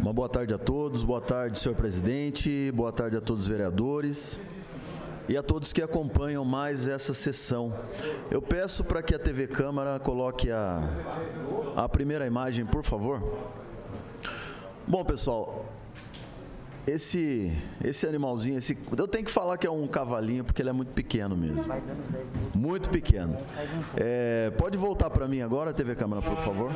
Uma boa tarde a todos, boa tarde, senhor presidente, boa tarde a todos os vereadores e a todos que acompanham mais essa sessão. Eu peço para que a TV Câmara coloque a, a primeira imagem, por favor. Bom, pessoal, esse, esse animalzinho, esse, eu tenho que falar que é um cavalinho porque ele é muito pequeno mesmo. Muito pequeno. É, pode voltar para mim agora, TV Câmara, por favor.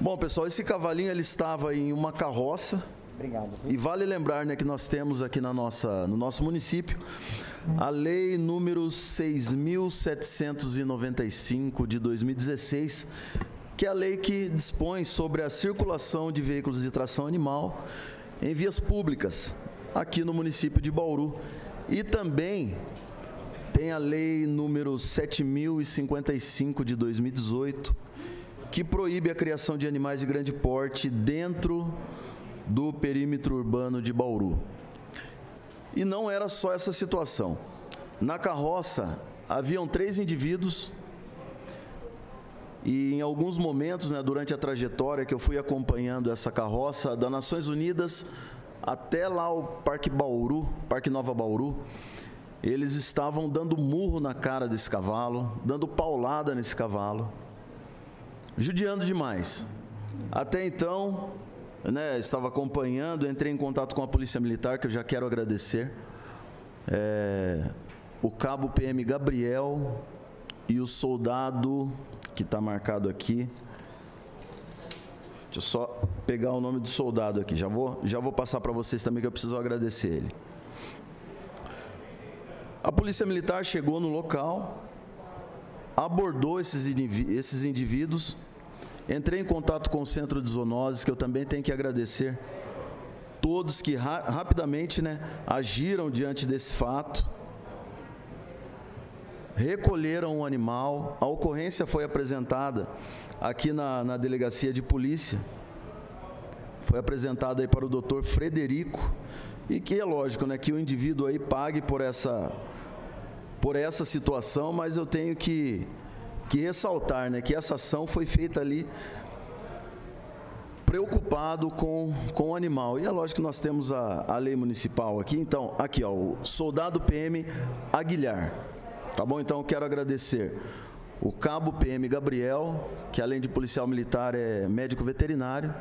Bom, pessoal, esse cavalinho ele estava em uma carroça. Obrigado. E vale lembrar né, que nós temos aqui na nossa, no nosso município a lei número 6.795 de 2016, que é a lei que dispõe sobre a circulação de veículos de tração animal em vias públicas aqui no município de Bauru. E também tem a lei número 7055 de 2018, que proíbe a criação de animais de grande porte dentro do perímetro urbano de Bauru. E não era só essa situação. Na carroça haviam três indivíduos e em alguns momentos, né, durante a trajetória que eu fui acompanhando essa carroça das Nações Unidas até lá o Parque Bauru, Parque Nova Bauru, eles estavam dando murro na cara desse cavalo, dando paulada nesse cavalo judiando demais. Até então, né, estava acompanhando, entrei em contato com a Polícia Militar, que eu já quero agradecer. É, o cabo PM Gabriel e o soldado, que está marcado aqui. Deixa eu só pegar o nome do soldado aqui. Já vou, já vou passar para vocês também que eu preciso agradecer ele. A Polícia Militar chegou no local, abordou esses, esses indivíduos Entrei em contato com o Centro de Zoonoses, que eu também tenho que agradecer. Todos que ra rapidamente né, agiram diante desse fato, recolheram o animal. A ocorrência foi apresentada aqui na, na delegacia de polícia. Foi apresentada aí para o doutor Frederico. E que é lógico, né, que o indivíduo aí pague por essa, por essa situação, mas eu tenho que que ressaltar né, que essa ação foi feita ali preocupado com, com o animal. E é lógico que nós temos a, a lei municipal aqui. Então, aqui, ó, o soldado PM Aguilhar. Tá bom? Então, quero agradecer o cabo PM Gabriel, que além de policial militar é médico veterinário,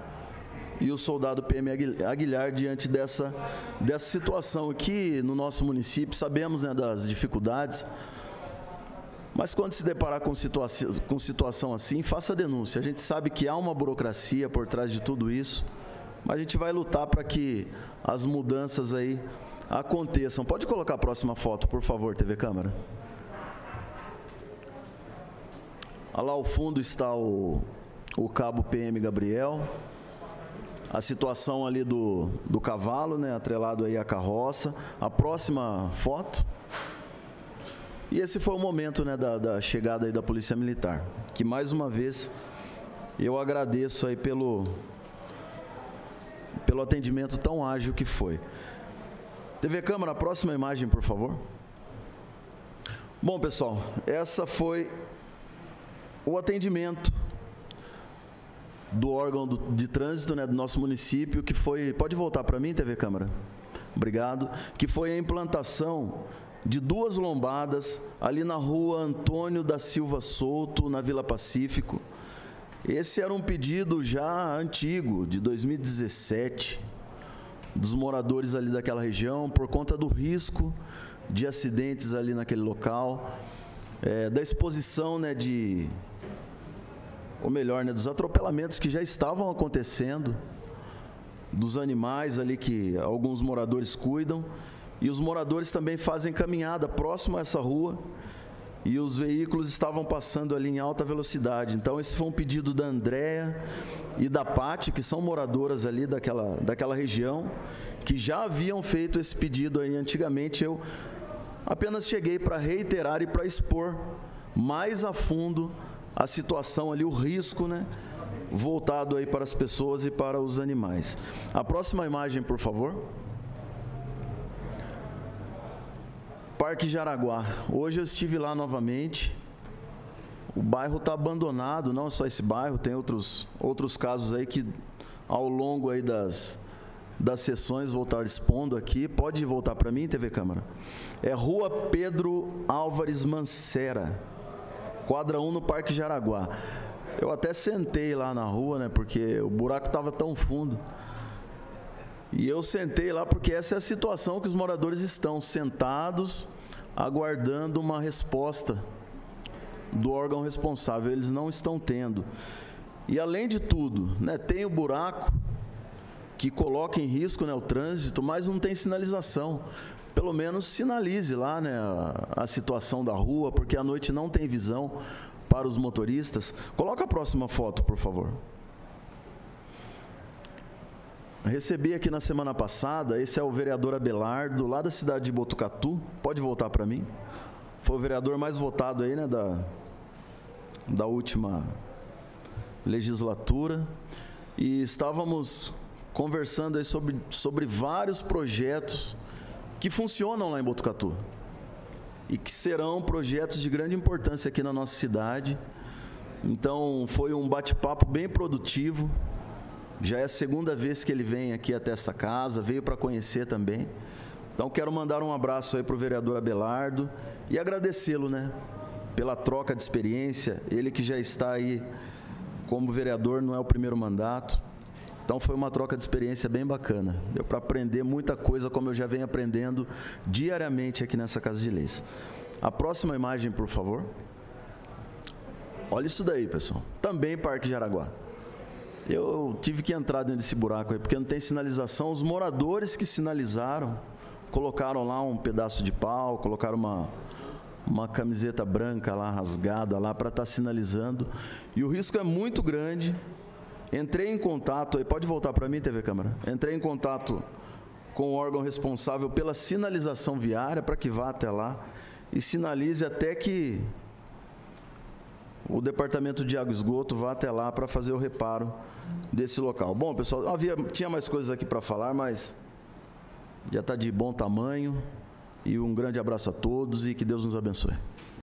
e o soldado PM Aguilhar diante dessa, dessa situação aqui no nosso município. Sabemos né, das dificuldades mas quando se deparar com situação, com situação assim, faça a denúncia. A gente sabe que há uma burocracia por trás de tudo isso, mas a gente vai lutar para que as mudanças aí aconteçam. Pode colocar a próxima foto, por favor, TV Câmara. Lá ao fundo está o, o cabo PM Gabriel. A situação ali do, do cavalo, né, atrelado aí à carroça. A próxima foto. E esse foi o momento né, da, da chegada aí da Polícia Militar, que mais uma vez eu agradeço aí pelo, pelo atendimento tão ágil que foi. TV Câmara, próxima imagem, por favor. Bom, pessoal, essa foi o atendimento do órgão do, de trânsito né, do nosso município, que foi. Pode voltar para mim, TV Câmara? Obrigado. Que foi a implantação de duas lombadas ali na rua Antônio da Silva Souto, na Vila Pacífico. Esse era um pedido já antigo, de 2017, dos moradores ali daquela região, por conta do risco de acidentes ali naquele local, é, da exposição né, de. Ou melhor, né, dos atropelamentos que já estavam acontecendo, dos animais ali que alguns moradores cuidam e os moradores também fazem caminhada próximo a essa rua e os veículos estavam passando ali em alta velocidade. Então esse foi um pedido da Andréa e da Pati, que são moradoras ali daquela, daquela região, que já haviam feito esse pedido aí antigamente. Eu apenas cheguei para reiterar e para expor mais a fundo a situação ali, o risco, né? Voltado aí para as pessoas e para os animais. A próxima imagem, por favor. Parque Jaraguá. Hoje eu estive lá novamente. O bairro está abandonado, não só esse bairro, tem outros, outros casos aí que ao longo aí das, das sessões vou estar expondo aqui. Pode voltar para mim, TV Câmara. É Rua Pedro Álvares Mancera, quadra 1 no Parque Jaraguá. Eu até sentei lá na rua, né, porque o buraco estava tão fundo. E eu sentei lá porque essa é a situação que os moradores estão sentados aguardando uma resposta do órgão responsável. Eles não estão tendo. E além de tudo, né, tem o buraco que coloca em risco né, o trânsito, mas não tem sinalização. Pelo menos sinalize lá né, a, a situação da rua, porque à noite não tem visão para os motoristas. Coloca a próxima foto, por favor. Recebi aqui na semana passada, esse é o vereador Abelardo, lá da cidade de Botucatu. Pode voltar para mim? Foi o vereador mais votado aí, né, da, da última legislatura. E estávamos conversando aí sobre, sobre vários projetos que funcionam lá em Botucatu e que serão projetos de grande importância aqui na nossa cidade. Então, foi um bate-papo bem produtivo. Já é a segunda vez que ele vem aqui até essa casa, veio para conhecer também. Então quero mandar um abraço aí para o vereador Abelardo e agradecê-lo, né, pela troca de experiência. Ele que já está aí como vereador, não é o primeiro mandato. Então foi uma troca de experiência bem bacana. Deu para aprender muita coisa, como eu já venho aprendendo diariamente aqui nessa Casa de Leis. A próxima imagem, por favor. Olha isso daí, pessoal. Também Parque Jaraguá. Eu tive que entrar dentro desse buraco aí, porque não tem sinalização. Os moradores que sinalizaram, colocaram lá um pedaço de pau, colocaram uma, uma camiseta branca lá, rasgada lá, para estar tá sinalizando. E o risco é muito grande. Entrei em contato, aí pode voltar para mim, TV Câmara? Entrei em contato com o órgão responsável pela sinalização viária, para que vá até lá e sinalize até que o departamento de água e esgoto vá até lá para fazer o reparo desse local. Bom, pessoal, havia, tinha mais coisas aqui para falar, mas já está de bom tamanho. E um grande abraço a todos e que Deus nos abençoe.